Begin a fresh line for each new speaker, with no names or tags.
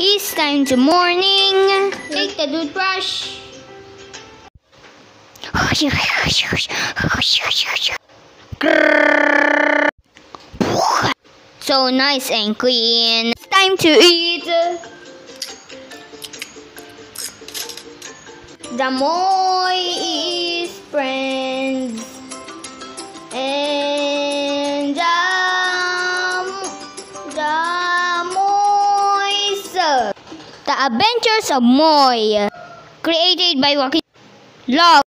It's time to morning. Take the toothbrush. So nice and clean. It's time to eat. The Moy is friends. And um, the, the. The Adventures of Moy. Created by Joaquin Love.